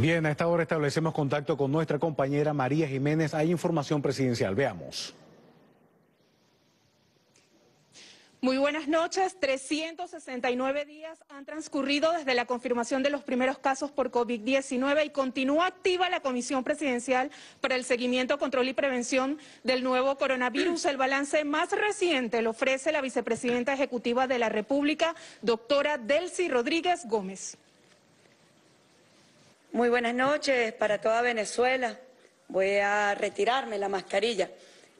Bien, a esta hora establecemos contacto con nuestra compañera María Jiménez. Hay información presidencial. Veamos. Muy buenas noches. 369 días han transcurrido desde la confirmación de los primeros casos por COVID-19 y continúa activa la Comisión Presidencial para el Seguimiento, Control y Prevención del nuevo coronavirus. El balance más reciente lo ofrece la vicepresidenta ejecutiva de la República, doctora Delcy Rodríguez Gómez. Muy buenas noches para toda Venezuela. Voy a retirarme la mascarilla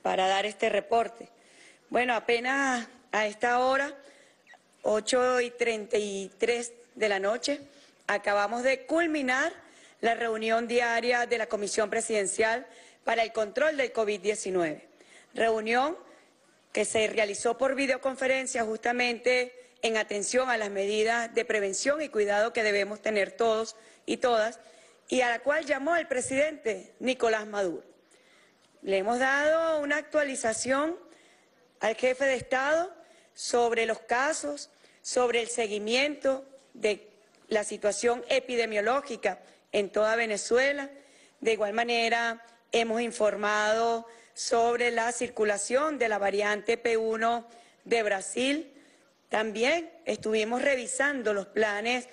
para dar este reporte. Bueno, apenas a esta hora, 8 y 33 de la noche, acabamos de culminar la reunión diaria de la Comisión Presidencial para el Control del COVID-19. Reunión que se realizó por videoconferencia justamente en atención a las medidas de prevención y cuidado que debemos tener todos y todas, y a la cual llamó el presidente Nicolás Maduro. Le hemos dado una actualización al jefe de Estado sobre los casos, sobre el seguimiento de la situación epidemiológica en toda Venezuela. De igual manera, hemos informado sobre la circulación de la variante P1 de Brasil. También estuvimos revisando los planes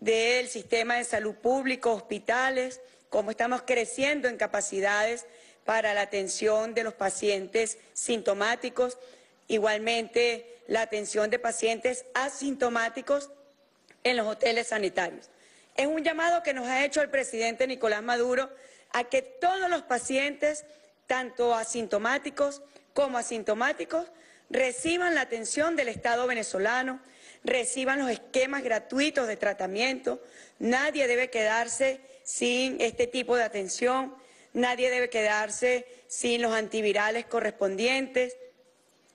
del sistema de salud público, hospitales, cómo estamos creciendo en capacidades para la atención de los pacientes sintomáticos. Igualmente, la atención de pacientes asintomáticos en los hoteles sanitarios. Es un llamado que nos ha hecho el presidente Nicolás Maduro a que todos los pacientes, tanto asintomáticos como asintomáticos, reciban la atención del Estado venezolano, reciban los esquemas gratuitos de tratamiento. Nadie debe quedarse sin este tipo de atención, nadie debe quedarse sin los antivirales correspondientes.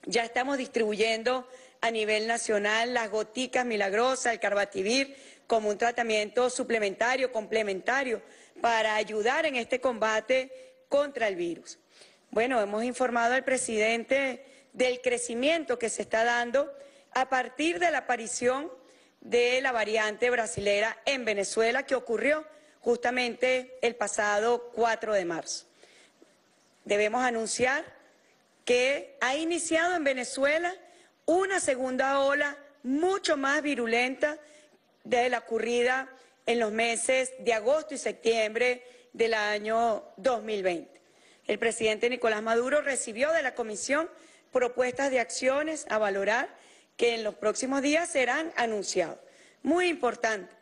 Ya estamos distribuyendo a nivel nacional las goticas milagrosas, el carbativir, como un tratamiento suplementario, complementario, para ayudar en este combate contra el virus. Bueno, hemos informado al presidente del crecimiento que se está dando a partir de la aparición de la variante brasilera en Venezuela que ocurrió justamente el pasado 4 de marzo. Debemos anunciar que ha iniciado en Venezuela una segunda ola mucho más virulenta de la ocurrida en los meses de agosto y septiembre del año 2020. El presidente Nicolás Maduro recibió de la Comisión propuestas de acciones a valorar que en los próximos días serán anunciados. Muy importante,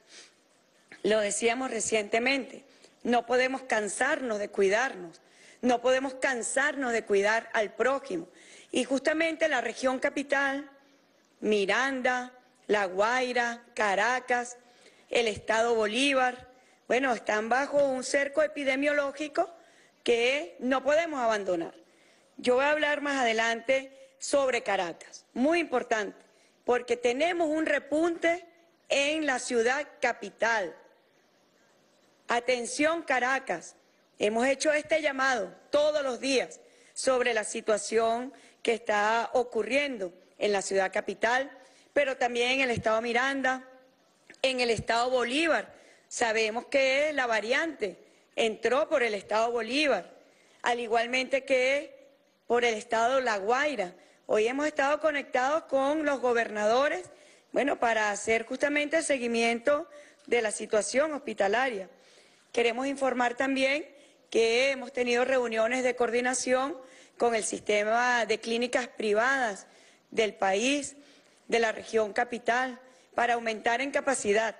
lo decíamos recientemente, no podemos cansarnos de cuidarnos, no podemos cansarnos de cuidar al prójimo. Y justamente la región capital, Miranda, La Guaira, Caracas, el estado Bolívar, bueno, están bajo un cerco epidemiológico que no podemos abandonar. Yo voy a hablar más adelante sobre Caracas, muy importante, porque tenemos un repunte en la ciudad capital. Atención Caracas, Hemos hecho este llamado todos los días sobre la situación que está ocurriendo en la ciudad capital, pero también en el estado Miranda, en el estado Bolívar. Sabemos que la variante entró por el estado Bolívar, al igualmente que por el estado La Guaira. Hoy hemos estado conectados con los gobernadores, bueno, para hacer justamente el seguimiento de la situación hospitalaria. Queremos informar también que hemos tenido reuniones de coordinación con el sistema de clínicas privadas del país, de la región capital, para aumentar en capacidad,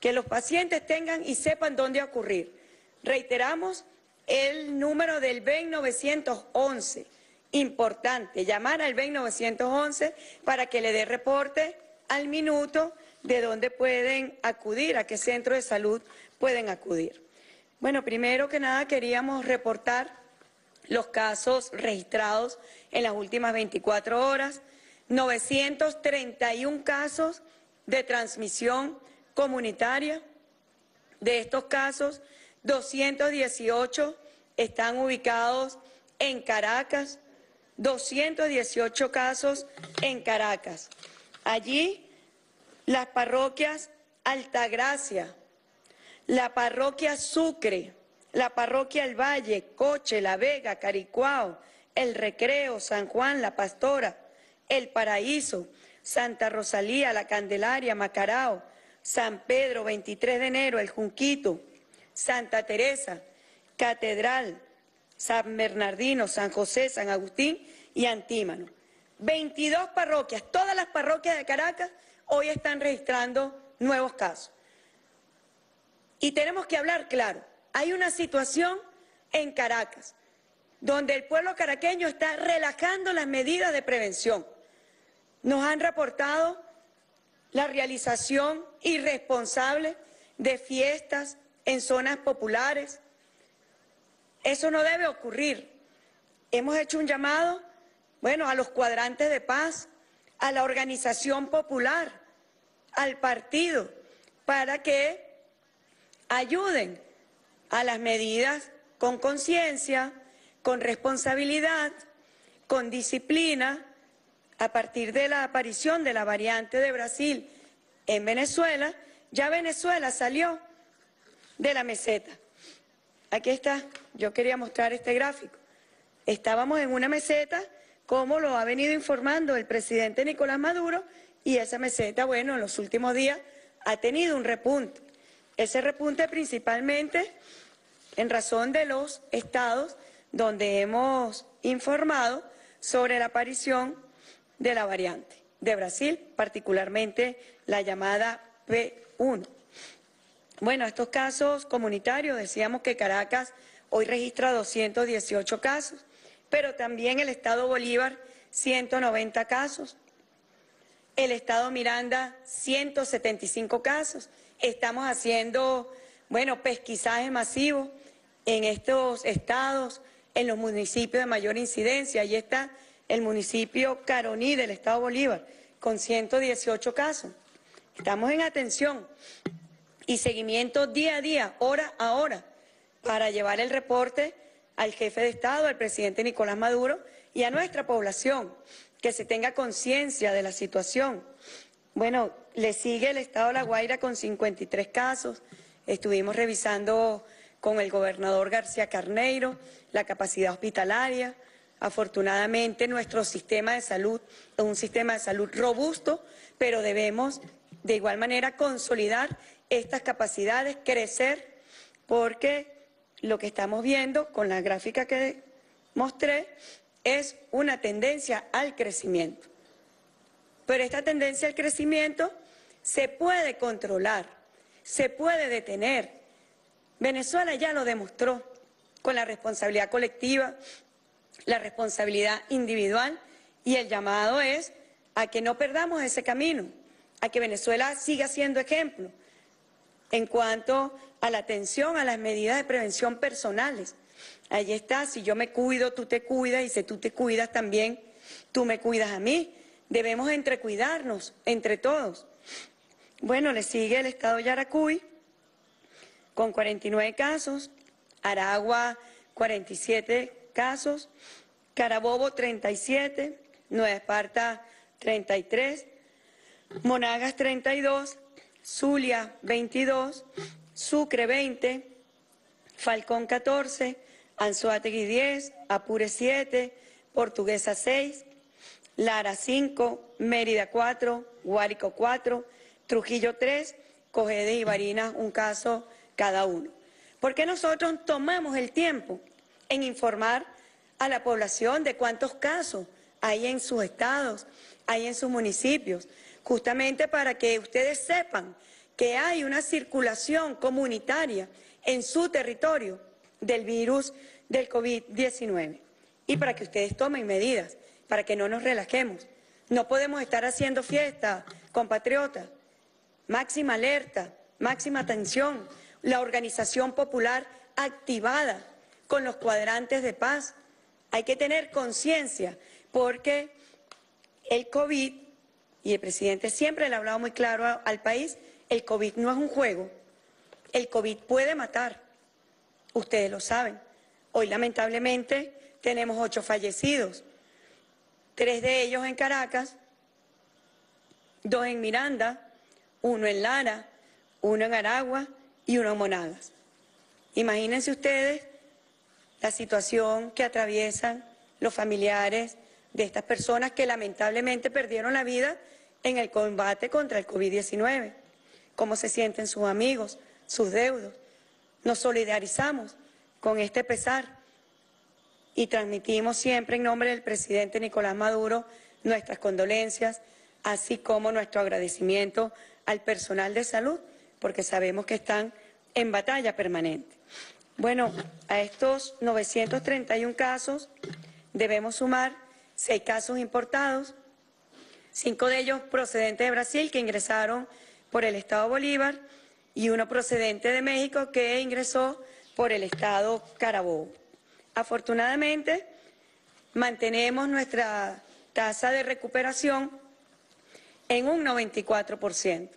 que los pacientes tengan y sepan dónde ocurrir. Reiteramos el número del BEN 911, importante, llamar al BEN 911 para que le dé reporte al minuto de dónde pueden acudir, a qué centro de salud pueden acudir. Bueno, primero que nada queríamos reportar los casos registrados en las últimas 24 horas, 931 casos de transmisión comunitaria. De estos casos, 218 están ubicados en Caracas, 218 casos en Caracas. Allí las parroquias Altagracia, la parroquia Sucre, la parroquia El Valle, Coche, La Vega, Caricuao, El Recreo, San Juan, La Pastora, El Paraíso, Santa Rosalía, La Candelaria, Macarao, San Pedro, 23 de enero, El Junquito, Santa Teresa, Catedral, San Bernardino, San José, San Agustín y Antímano. 22 parroquias, todas las parroquias de Caracas hoy están registrando nuevos casos. Y tenemos que hablar claro, hay una situación en Caracas donde el pueblo caraqueño está relajando las medidas de prevención. Nos han reportado la realización irresponsable de fiestas en zonas populares. Eso no debe ocurrir. Hemos hecho un llamado, bueno, a los cuadrantes de paz, a la organización popular, al partido, para que ayuden a las medidas con conciencia, con responsabilidad, con disciplina, a partir de la aparición de la variante de Brasil en Venezuela, ya Venezuela salió de la meseta. Aquí está, yo quería mostrar este gráfico. Estábamos en una meseta, como lo ha venido informando el presidente Nicolás Maduro, y esa meseta, bueno, en los últimos días ha tenido un repunte. Ese repunte principalmente en razón de los estados donde hemos informado sobre la aparición de la variante de Brasil, particularmente la llamada P1. Bueno, estos casos comunitarios, decíamos que Caracas hoy registra 218 casos, pero también el Estado Bolívar 190 casos, el Estado Miranda 175 casos. Estamos haciendo, bueno, pesquisaje masivo en estos estados, en los municipios de mayor incidencia. Ahí está el municipio Caroní del Estado Bolívar, con 118 casos. Estamos en atención y seguimiento día a día, hora a hora, para llevar el reporte al jefe de Estado, al presidente Nicolás Maduro y a nuestra población, que se tenga conciencia de la situación. Bueno, le sigue el Estado de La Guaira con 53 casos. Estuvimos revisando con el gobernador García Carneiro la capacidad hospitalaria. Afortunadamente nuestro sistema de salud es un sistema de salud robusto, pero debemos de igual manera consolidar estas capacidades, crecer, porque lo que estamos viendo con la gráfica que mostré es una tendencia al crecimiento. Pero esta tendencia al crecimiento se puede controlar, se puede detener. Venezuela ya lo demostró con la responsabilidad colectiva, la responsabilidad individual y el llamado es a que no perdamos ese camino, a que Venezuela siga siendo ejemplo en cuanto a la atención a las medidas de prevención personales. Allí está, si yo me cuido, tú te cuidas y si tú te cuidas también, tú me cuidas a mí. Debemos entrecuidarnos entre todos. Bueno, le sigue el estado Yaracuy con 49 casos, Aragua 47 casos, Carabobo 37, Nueva Esparta 33, Monagas 32, Zulia 22, Sucre 20, Falcón 14, Anzuategui 10, Apure 7, Portuguesa 6, Lara 5, Mérida 4, Guárico 4, Trujillo 3, Cogede y Barinas un caso cada uno. ¿Por qué nosotros tomamos el tiempo en informar a la población de cuántos casos hay en sus estados, hay en sus municipios? Justamente para que ustedes sepan que hay una circulación comunitaria en su territorio del virus del COVID-19 y para que ustedes tomen medidas, para que no nos relajemos. No podemos estar haciendo fiesta, compatriotas. Máxima alerta, máxima atención. La organización popular activada con los cuadrantes de paz. Hay que tener conciencia porque el COVID, y el presidente siempre le ha hablado muy claro al país, el COVID no es un juego. El COVID puede matar. Ustedes lo saben. Hoy lamentablemente tenemos ocho fallecidos, tres de ellos en Caracas, dos en Miranda, uno en Lara, uno en Aragua y monadas. Imagínense ustedes la situación que atraviesan los familiares de estas personas que lamentablemente perdieron la vida en el combate contra el COVID-19. Cómo se sienten sus amigos, sus deudos. Nos solidarizamos con este pesar y transmitimos siempre en nombre del presidente Nicolás Maduro nuestras condolencias, así como nuestro agradecimiento al personal de salud, porque sabemos que están en batalla permanente. Bueno, a estos 931 casos debemos sumar seis casos importados, cinco de ellos procedentes de Brasil que ingresaron por el Estado Bolívar y uno procedente de México que ingresó por el Estado Carabobo. Afortunadamente, mantenemos nuestra tasa de recuperación en un 94%.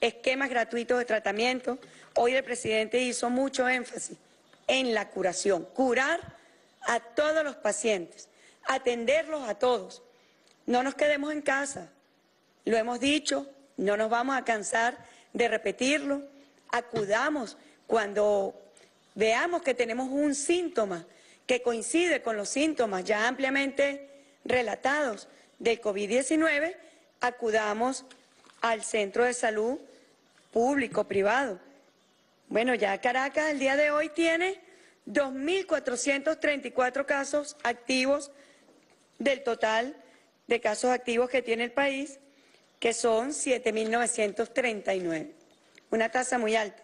Esquemas gratuitos de tratamiento. Hoy el presidente hizo mucho énfasis en la curación, curar a todos los pacientes, atenderlos a todos. No nos quedemos en casa, lo hemos dicho, no nos vamos a cansar de repetirlo, acudamos cuando veamos que tenemos un síntoma que coincide con los síntomas ya ampliamente relatados del COVID-19, acudamos al centro de salud público, privado. Bueno, ya Caracas el día de hoy tiene 2.434 casos activos del total de casos activos que tiene el país, que son 7.939, una tasa muy alta.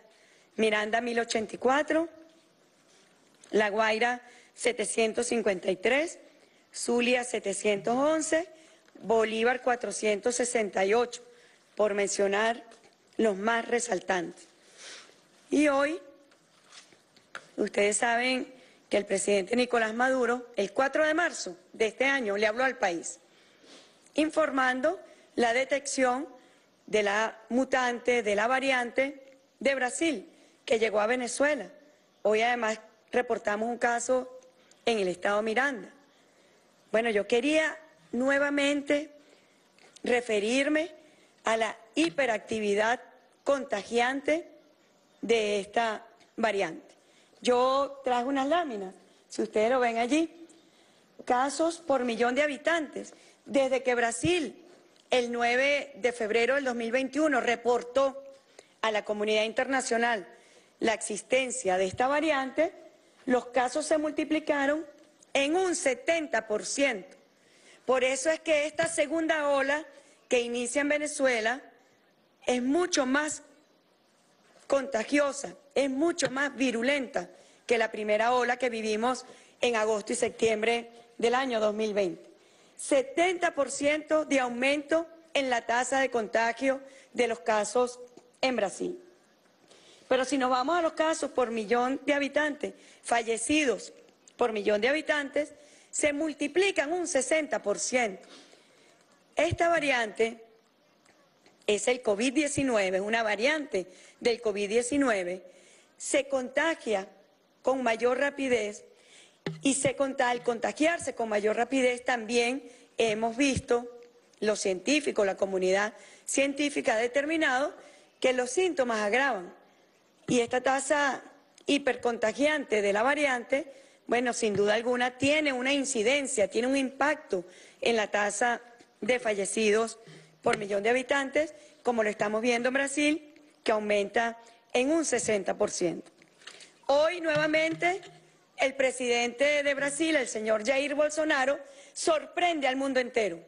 Miranda 1.084, La Guaira 753, Zulia 711, Bolívar 468, por mencionar los más resaltantes. Y hoy, ustedes saben que el presidente Nicolás Maduro, el 4 de marzo de este año, le habló al país, informando la detección de la mutante, de la variante de Brasil, que llegó a Venezuela. Hoy además reportamos un caso en el estado Miranda. Bueno, yo quería nuevamente referirme a la hiperactividad contagiante de esta variante. Yo traje unas láminas, si ustedes lo ven allí, casos por millón de habitantes. Desde que Brasil, el 9 de febrero del 2021, reportó a la comunidad internacional la existencia de esta variante, los casos se multiplicaron en un 70%. Por eso es que esta segunda ola que inicia en Venezuela es mucho más contagiosa, es mucho más virulenta que la primera ola que vivimos en agosto y septiembre del año 2020. 70% de aumento en la tasa de contagio de los casos en Brasil. Pero si nos vamos a los casos por millón de habitantes, fallecidos por millón de habitantes, se multiplican un 60%. Esta variante es el COVID-19, es una variante del COVID-19, se contagia con mayor rapidez y se, al contagiarse con mayor rapidez también hemos visto, los científicos, la comunidad científica ha determinado que los síntomas agravan. Y esta tasa hipercontagiante de la variante, bueno, sin duda alguna tiene una incidencia, tiene un impacto en la tasa de fallecidos por millón de habitantes, como lo estamos viendo en Brasil, que aumenta en un 60%. Hoy nuevamente el presidente de Brasil, el señor Jair Bolsonaro, sorprende al mundo entero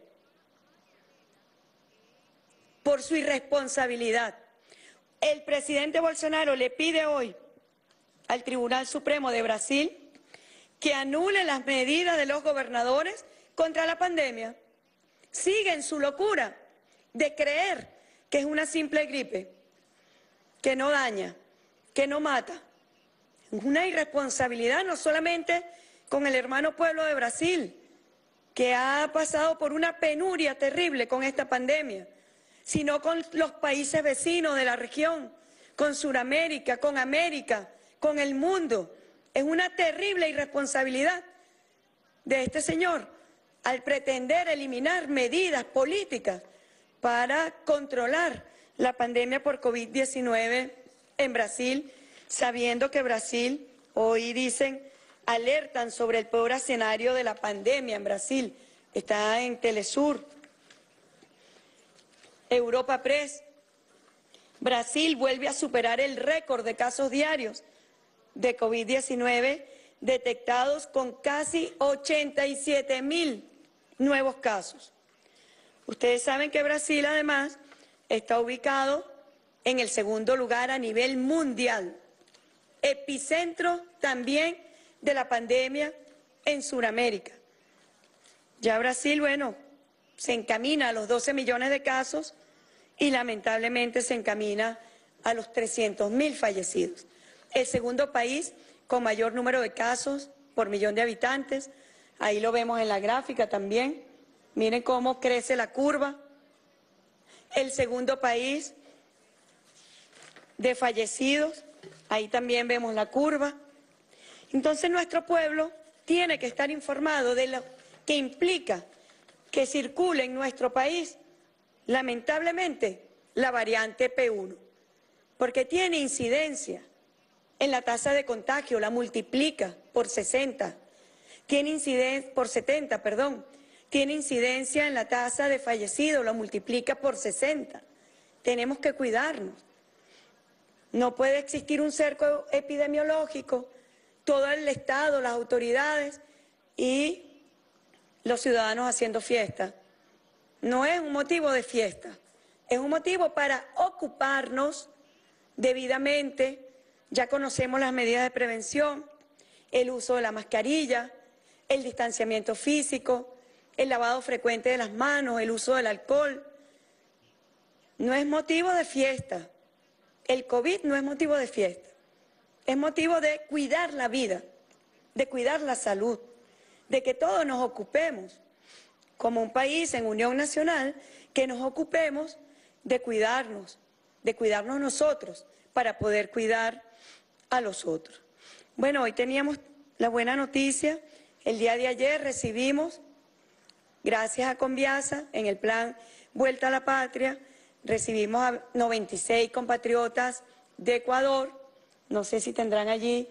por su irresponsabilidad el presidente Bolsonaro le pide hoy al Tribunal Supremo de Brasil que anule las medidas de los gobernadores contra la pandemia. Sigue en su locura de creer que es una simple gripe, que no daña, que no mata. Una irresponsabilidad no solamente con el hermano pueblo de Brasil, que ha pasado por una penuria terrible con esta pandemia sino con los países vecinos de la región, con Sudamérica, con América, con el mundo. Es una terrible irresponsabilidad de este señor al pretender eliminar medidas políticas para controlar la pandemia por COVID-19 en Brasil, sabiendo que Brasil, hoy dicen, alertan sobre el peor escenario de la pandemia en Brasil. Está en Telesur. Europa Press. Brasil vuelve a superar el récord de casos diarios de COVID-19 detectados con casi 87 mil nuevos casos. Ustedes saben que Brasil además está ubicado en el segundo lugar a nivel mundial, epicentro también de la pandemia en Sudamérica. Ya Brasil, bueno, se encamina a los 12 millones de casos y lamentablemente se encamina a los 300 mil fallecidos. El segundo país con mayor número de casos por millón de habitantes, ahí lo vemos en la gráfica también, miren cómo crece la curva. El segundo país de fallecidos, ahí también vemos la curva. Entonces nuestro pueblo tiene que estar informado de lo que implica que circule en nuestro país, lamentablemente, la variante P1, porque tiene incidencia en la tasa de contagio, la multiplica por 60, tiene incidencia por 70, perdón, tiene incidencia en la tasa de fallecidos, la multiplica por 60. Tenemos que cuidarnos. No puede existir un cerco epidemiológico, todo el Estado, las autoridades y los ciudadanos haciendo fiesta. No es un motivo de fiesta, es un motivo para ocuparnos debidamente. Ya conocemos las medidas de prevención, el uso de la mascarilla, el distanciamiento físico, el lavado frecuente de las manos, el uso del alcohol. No es motivo de fiesta. El COVID no es motivo de fiesta. Es motivo de cuidar la vida, de cuidar la salud, de que todos nos ocupemos como un país en unión nacional, que nos ocupemos de cuidarnos, de cuidarnos nosotros para poder cuidar a los otros. Bueno, hoy teníamos la buena noticia, el día de ayer recibimos, gracias a Conviasa, en el plan Vuelta a la Patria, recibimos a 96 compatriotas de Ecuador, no sé si tendrán allí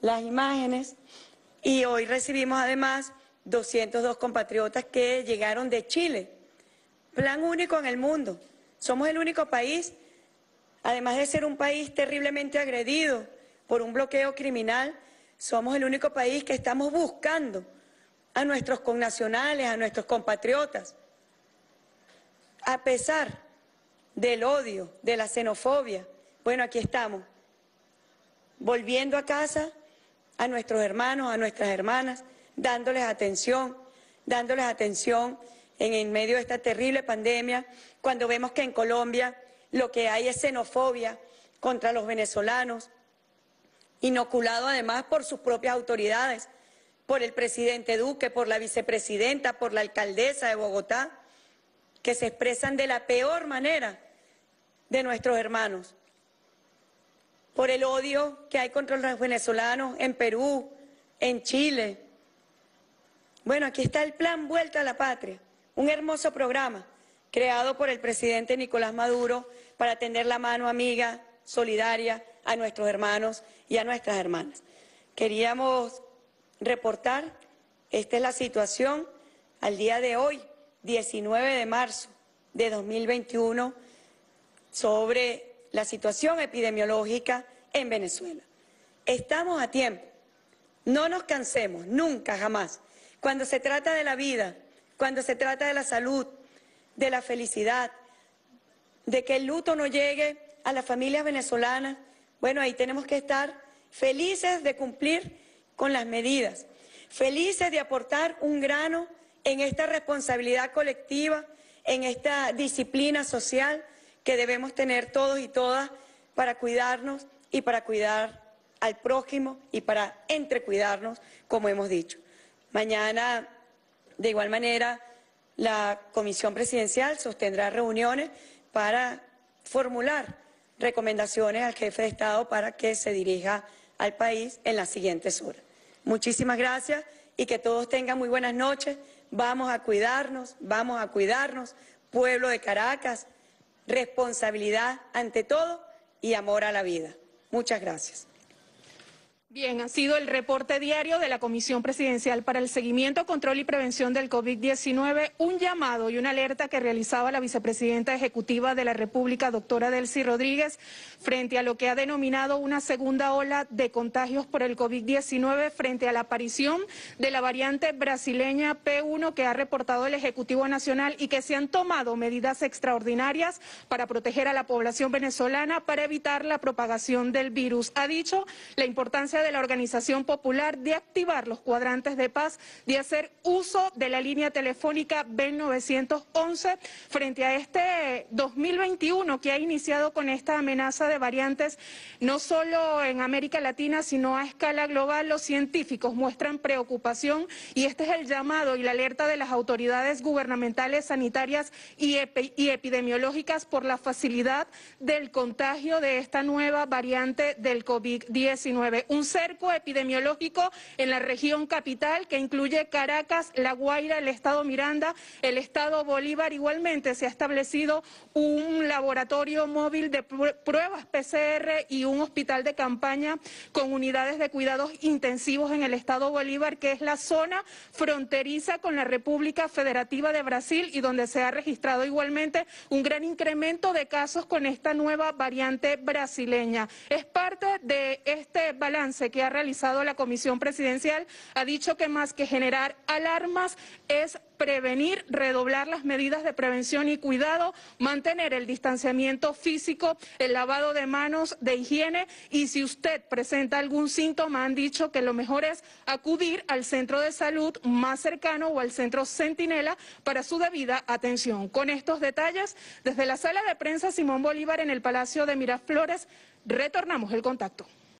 las imágenes, y hoy recibimos además 202 compatriotas que llegaron de Chile, plan único en el mundo. Somos el único país, además de ser un país terriblemente agredido por un bloqueo criminal, somos el único país que estamos buscando a nuestros connacionales, a nuestros compatriotas, a pesar del odio, de la xenofobia. Bueno, aquí estamos, volviendo a casa a nuestros hermanos, a nuestras hermanas, dándoles atención, dándoles atención en, medio de esta terrible pandemia, cuando vemos que en Colombia lo que hay es xenofobia contra los venezolanos, inoculado además por sus propias autoridades, por el presidente Duque, por la vicepresidenta, por la alcaldesa de Bogotá, que se expresan de la peor manera de nuestros hermanos, por el odio que hay contra los venezolanos en Perú, en Chile. Bueno, aquí está el plan Vuelta a la Patria, un hermoso programa creado por el presidente Nicolás Maduro para tender la mano amiga, solidaria a nuestros hermanos y a nuestras hermanas. Queríamos reportar, esta es la situación al día de hoy, 19 de marzo de 2021, sobre la situación epidemiológica en Venezuela. Estamos a tiempo, no nos cansemos, nunca, jamás. Cuando se trata de la vida, cuando se trata de la salud, de la felicidad, de que el luto no llegue a las familias venezolanas, bueno, ahí tenemos que estar felices de cumplir con las medidas, felices de aportar un grano en esta responsabilidad colectiva, en esta disciplina social que debemos tener todos y todas para cuidarnos y para cuidar al prójimo y para entrecuidarnos, como hemos dicho. Mañana, de igual manera, la Comisión Presidencial sostendrá reuniones para formular recomendaciones al jefe de Estado para que se dirija al país en las siguientes horas. Muchísimas gracias y que todos tengan muy buenas noches. Vamos a cuidarnos, vamos a cuidarnos. Pueblo de Caracas, responsabilidad ante todo y amor a la vida. Muchas gracias. Bien, ha sido el reporte diario de la Comisión Presidencial para el Seguimiento, Control y Prevención del COVID-19, un llamado y una alerta que realizaba la vicepresidenta ejecutiva de la República, doctora Delcy Rodríguez, frente a lo que ha denominado una segunda ola de contagios por el COVID-19, frente a la aparición de la variante brasileña P1 que ha reportado el Ejecutivo Nacional y que se han tomado medidas extraordinarias para proteger a la población venezolana para evitar la propagación del virus. Ha dicho la importancia de la Organización Popular de activar los cuadrantes de paz, de hacer uso de la línea telefónica B911 frente a este 2021 que ha iniciado con esta amenaza de variantes no solo en América Latina, sino a escala global. Los científicos muestran preocupación y este es el llamado y la alerta de las autoridades gubernamentales, sanitarias y, epidemiológicas por la facilidad del contagio de esta nueva variante del COVID-19. Un cerco epidemiológico en la región capital que incluye Caracas, La Guaira, el estado Miranda, el estado Bolívar. Igualmente se ha establecido un laboratorio móvil de pruebas PCR y un hospital de campaña con unidades de cuidados intensivos en el estado Bolívar, que es la zona fronteriza con la República Federativa de Brasil y donde se ha registrado igualmente un gran incremento de casos con esta nueva variante brasileña. Es parte de este balance que ha realizado la Comisión Presidencial ha dicho que más que generar alarmas es prevenir, redoblar las medidas de prevención y cuidado, mantener el distanciamiento físico, el lavado de manos, de higiene y si usted presenta algún síntoma, han dicho que lo mejor es acudir al centro de salud más cercano o al centro Centinela para su debida atención. Con estos detalles, desde la sala de prensa Simón Bolívar en el Palacio de Miraflores, retornamos el contacto.